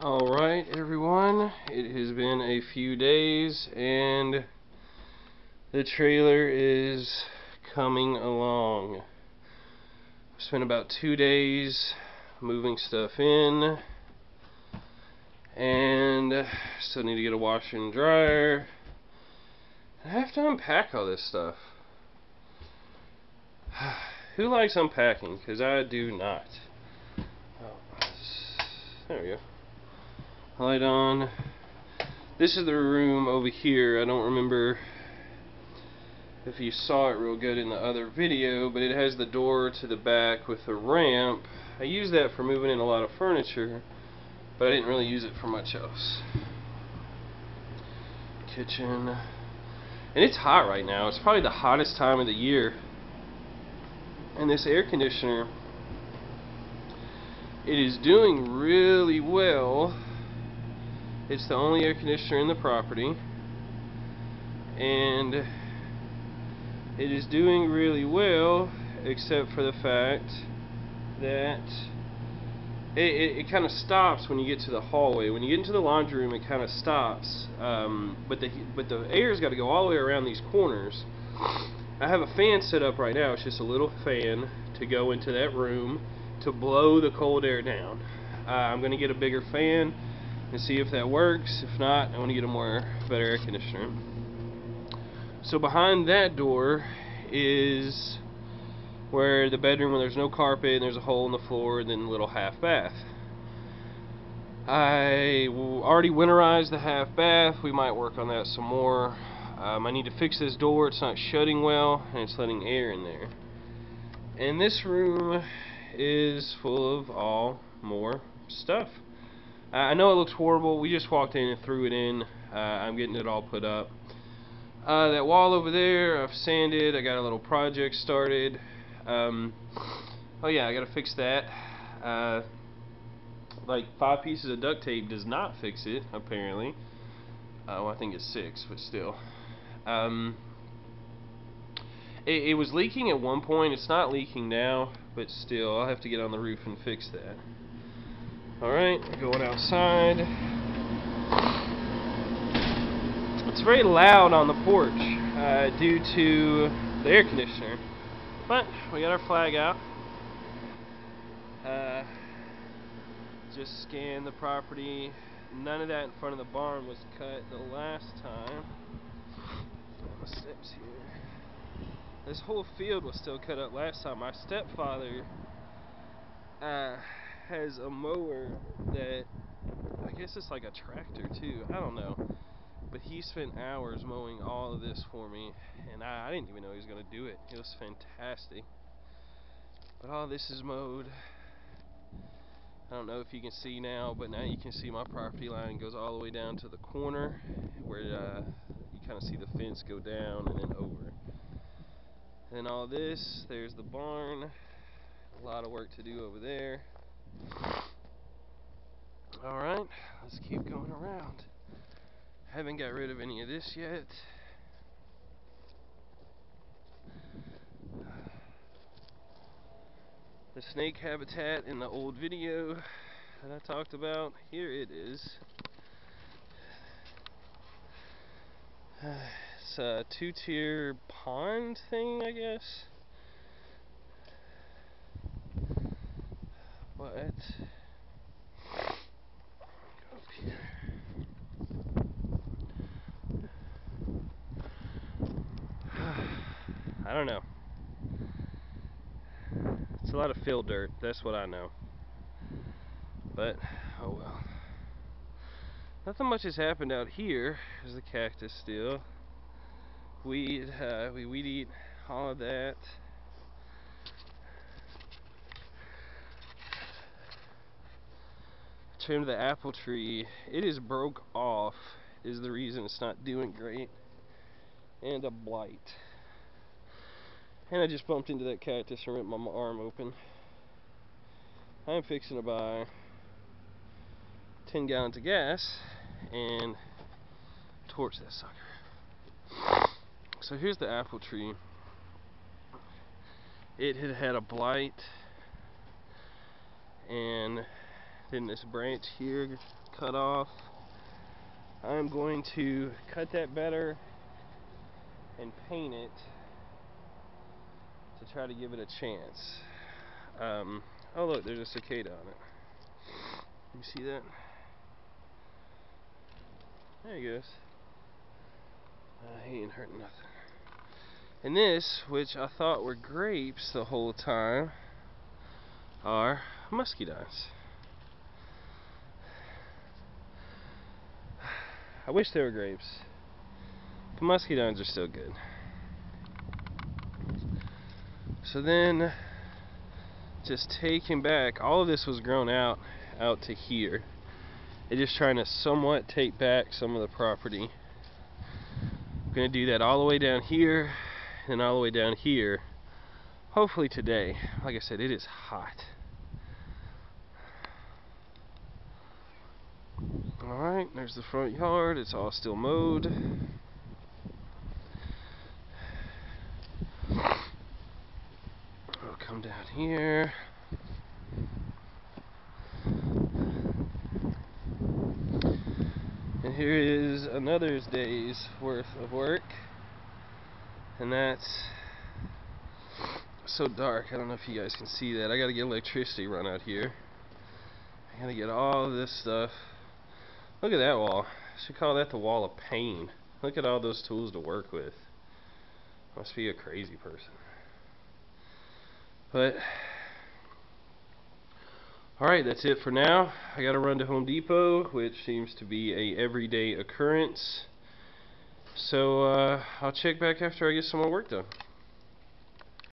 Alright everyone, it has been a few days and the trailer is coming along. I spent about two days moving stuff in and still need to get a washer and dryer. I have to unpack all this stuff. Who likes unpacking? Because I do not. Oh, there we go light on. This is the room over here. I don't remember if you saw it real good in the other video, but it has the door to the back with a ramp. I use that for moving in a lot of furniture, but I didn't really use it for much else. Kitchen. And it's hot right now. It's probably the hottest time of the year. And this air conditioner, it is doing really well it's the only air conditioner in the property and it is doing really well except for the fact that it, it, it kind of stops when you get to the hallway. When you get into the laundry room, it kind of stops, um, but the but the air's got to go all the way around these corners. I have a fan set up right now. It's just a little fan to go into that room to blow the cold air down. Uh, I'm going to get a bigger fan and see if that works. If not, I want to get a more better air conditioner. So behind that door is where the bedroom where there's no carpet and there's a hole in the floor and then a little half bath. I already winterized the half bath. We might work on that some more. Um, I need to fix this door. It's not shutting well and it's letting air in there. And this room is full of all more stuff. Uh, I know it looks horrible. We just walked in and threw it in. Uh, I'm getting it all put up. Uh, that wall over there, I've sanded. I got a little project started. Um, oh yeah, I got to fix that. Uh, like five pieces of duct tape does not fix it, apparently. Uh, well, I think it's six, but still. Um, it, it was leaking at one point. It's not leaking now, but still, I'll have to get on the roof and fix that. Alright, going outside. It's very loud on the porch uh, due to the air conditioner. But we got our flag out. Uh, just scanned the property. None of that in front of the barn was cut the last time. Steps here. This whole field was still cut up last time. My stepfather uh, has a mower that I guess it's like a tractor too. I don't know. But he spent hours mowing all of this for me, and I, I didn't even know he was going to do it. It was fantastic. But all this is mowed. I don't know if you can see now, but now you can see my property line goes all the way down to the corner where uh, you kind of see the fence go down and then over. And all this, there's the barn. A lot of work to do over there. Alright, let's keep going around. Haven't got rid of any of this yet. The snake habitat in the old video that I talked about, here it is. It's a two-tier pond thing, I guess. But up here. I don't know. It's a lot of fill dirt, that's what I know. But, oh well. Nothing much has happened out here. There's the cactus still. Weed, uh, we weed eat all of that. Trimmed the apple tree. It is broke off is the reason it's not doing great. And a blight. And I just bumped into that cactus and ripped my arm open. I'm fixing to buy 10 gallons of gas and torch that sucker. So here's the apple tree. It had had a blight and then this branch here cut off. I'm going to cut that better and paint it to try to give it a chance. Um, oh look, there's a cicada on it. You see that? There he goes. Uh, he ain't hurting nothing. And this, which I thought were grapes the whole time, are muscadines. I wish they were grapes. The muscadines are still good. So then, just taking back, all of this was grown out, out to here. And just trying to somewhat take back some of the property. I'm going to do that all the way down here and all the way down here. Hopefully today. Like I said, it is hot. Alright, there's the front yard. It's all still mowed. I'll come down here. And here is another day's worth of work. And that's so dark. I don't know if you guys can see that. I gotta get electricity run out here. I gotta get all this stuff. Look at that wall. I should call that the wall of pain. Look at all those tools to work with. Must be a crazy person. But Alright, that's it for now. I gotta run to Home Depot, which seems to be a everyday occurrence. So, uh, I'll check back after I get some more work done.